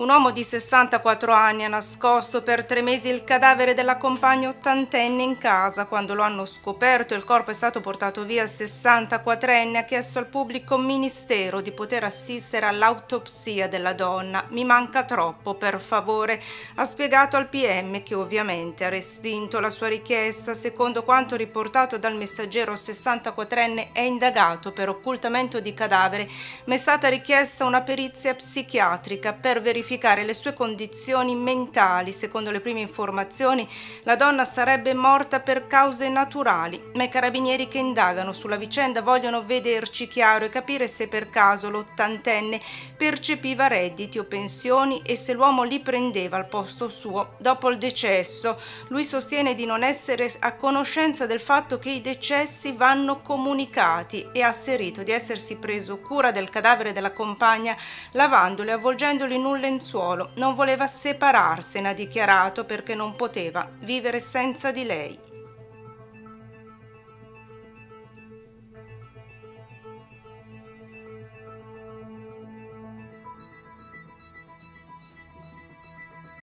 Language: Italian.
Un uomo di 64 anni ha nascosto per tre mesi il cadavere della compagna ottantenne in casa. Quando lo hanno scoperto il corpo è stato portato via, il 64enne ha chiesto al pubblico ministero di poter assistere all'autopsia della donna. Mi manca troppo, per favore, ha spiegato al PM che ovviamente ha respinto la sua richiesta. Secondo quanto riportato dal messaggero, il 64enne è indagato per occultamento di cadavere, ma è stata richiesta una perizia psichiatrica per verificare verificare le sue condizioni mentali. Secondo le prime informazioni, la donna sarebbe morta per cause naturali, ma i carabinieri che indagano sulla vicenda vogliono vederci chiaro e capire se per caso l'ottantenne percepiva redditi o pensioni e se l'uomo li prendeva al posto suo dopo il decesso. Lui sostiene di non essere a conoscenza del fatto che i decessi vanno comunicati e ha asserito di essersi preso cura del cadavere della compagna lavandolo e avvolgendolo in un lenzuolo lenzuolo, non voleva separarsene, ha dichiarato, perché non poteva vivere senza di lei.